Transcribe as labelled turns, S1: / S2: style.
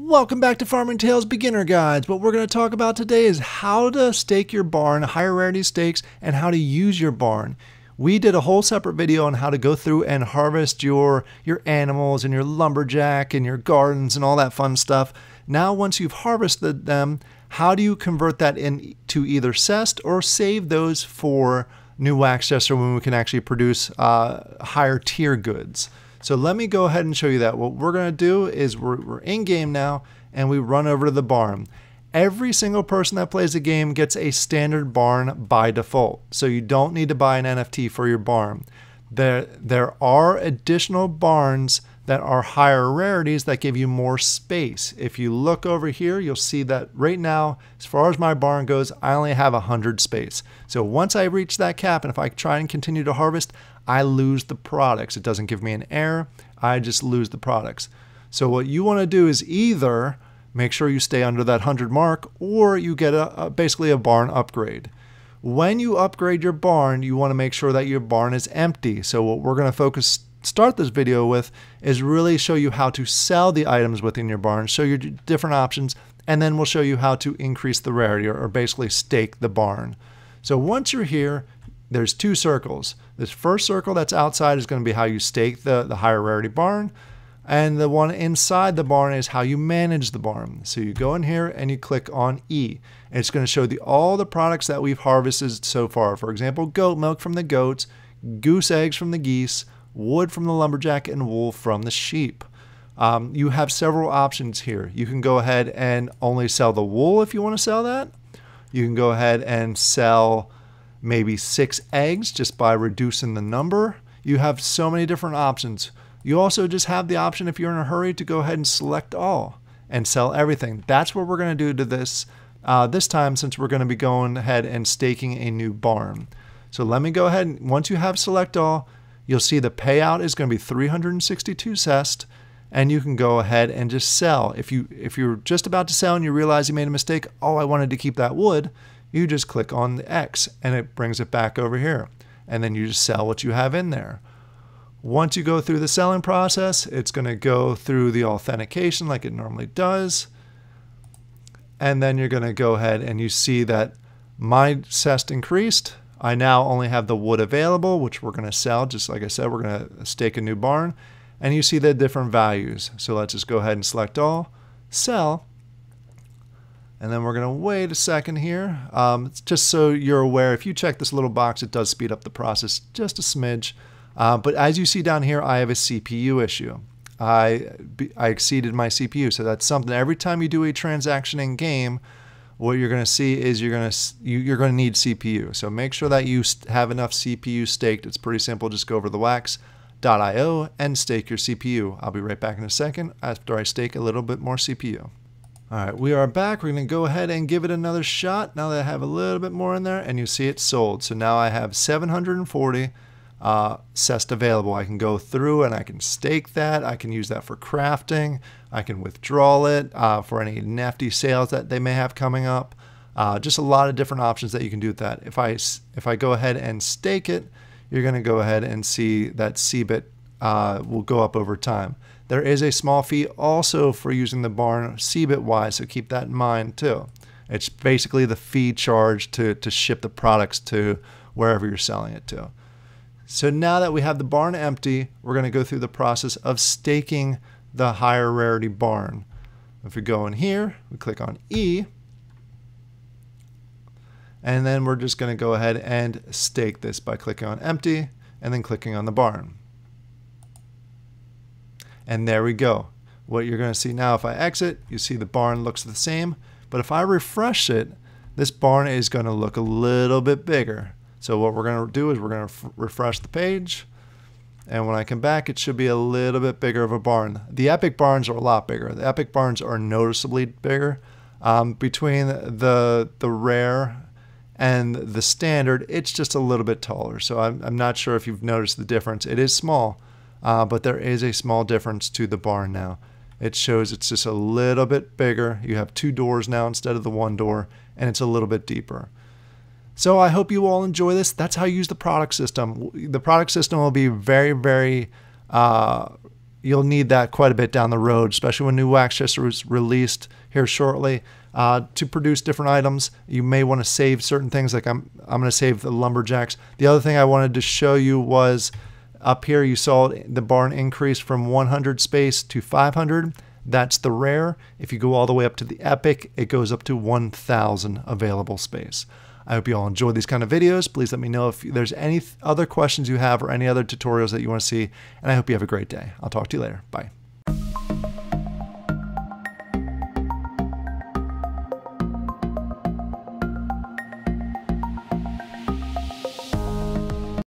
S1: Welcome back to Farming Tales Beginner Guides. What we're going to talk about today is how to stake your barn, higher rarity stakes, and how to use your barn. We did a whole separate video on how to go through and harvest your, your animals and your lumberjack and your gardens and all that fun stuff. Now, once you've harvested them, how do you convert that into either SEST or save those for new wax or when we can actually produce uh, higher tier goods? So let me go ahead and show you that. What we're going to do is we're, we're in game now and we run over to the barn. Every single person that plays the game gets a standard barn by default. So you don't need to buy an NFT for your barn. There, there are additional barns that are higher rarities that give you more space. If you look over here, you'll see that right now, as far as my barn goes, I only have 100 space. So once I reach that cap, and if I try and continue to harvest, I lose the products. It doesn't give me an error. I just lose the products. So what you want to do is either make sure you stay under that 100 mark or you get a, a basically a barn upgrade. When you upgrade your barn, you want to make sure that your barn is empty. So what we're going to focus start this video with is really show you how to sell the items within your barn, show you different options, and then we'll show you how to increase the rarity or, or basically stake the barn. So once you're here, there's two circles. This first circle that's outside is going to be how you stake the, the higher rarity barn. And the one inside the barn is how you manage the barn. So you go in here and you click on E. And it's going to show the, all the products that we've harvested so far. For example, goat milk from the goats, goose eggs from the geese, wood from the lumberjack, and wool from the sheep. Um, you have several options here. You can go ahead and only sell the wool if you want to sell that. You can go ahead and sell maybe six eggs just by reducing the number. You have so many different options. You also just have the option if you're in a hurry to go ahead and select all and sell everything. That's what we're going to do to this uh, this time since we're going to be going ahead and staking a new barn. So let me go ahead and once you have select all, you'll see the payout is going to be 362 SEST and you can go ahead and just sell. If you if you're just about to sell and you realize you made a mistake, oh, I wanted to keep that wood, you just click on the X and it brings it back over here. And then you just sell what you have in there. Once you go through the selling process, it's going to go through the authentication like it normally does. And then you're going to go ahead and you see that my SEST increased I now only have the wood available, which we're going to sell. Just like I said, we're going to stake a new barn. And you see the different values. So let's just go ahead and select all, sell. And then we're going to wait a second here. Um, just so you're aware, if you check this little box, it does speed up the process just a smidge. Uh, but as you see down here, I have a CPU issue. I, I exceeded my CPU. So that's something every time you do a transaction in game, what you're going to see is you're going to you're going to need CPU. So make sure that you have enough CPU staked. It's pretty simple. Just go over the wax.io and stake your CPU. I'll be right back in a second after I stake a little bit more CPU. All right, we are back. We're going to go ahead and give it another shot now that I have a little bit more in there and you see it sold. So now I have 740 uh, SEST available. I can go through and I can stake that. I can use that for crafting. I can withdraw it uh, for any nifty sales that they may have coming up. Uh, just a lot of different options that you can do with that. If I if I go ahead and stake it, you're going to go ahead and see that CBIT uh, will go up over time. There is a small fee also for using the barn CBIT wise, so keep that in mind too. It's basically the fee charged to, to ship the products to wherever you're selling it to. So now that we have the barn empty, we're going to go through the process of staking the higher rarity barn. If we go in here, we click on E, and then we're just going to go ahead and stake this by clicking on empty and then clicking on the barn. And there we go. What you're going to see now if I exit, you see the barn looks the same, but if I refresh it, this barn is going to look a little bit bigger. So what we're going to do is we're going to refresh the page. And when I come back, it should be a little bit bigger of a barn. The Epic barns are a lot bigger. The Epic barns are noticeably bigger. Um, between the the rare and the standard, it's just a little bit taller. So I'm, I'm not sure if you've noticed the difference. It is small, uh, but there is a small difference to the barn now. It shows it's just a little bit bigger. You have two doors now instead of the one door, and it's a little bit deeper. So I hope you all enjoy this. That's how you use the product system. The product system will be very, very uh, you'll need that quite a bit down the road, especially when New Waxchester is released here shortly. Uh, to produce different items, you may want to save certain things. Like I'm, I'm going to save the lumberjacks. The other thing I wanted to show you was up here. You saw the barn increase from 100 space to 500. That's the rare. If you go all the way up to the epic, it goes up to 1,000 available space. I hope you all enjoy these kind of videos. Please let me know if there's any other questions you have or any other tutorials that you want to see. And I hope you have a great day. I'll talk to you later. Bye.